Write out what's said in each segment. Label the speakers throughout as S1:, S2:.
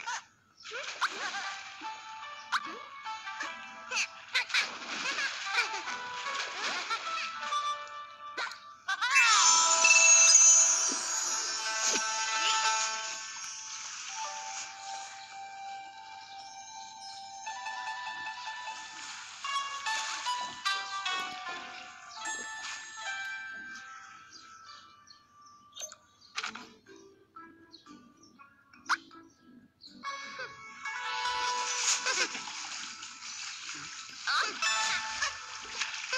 S1: Ha ha ha!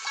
S1: you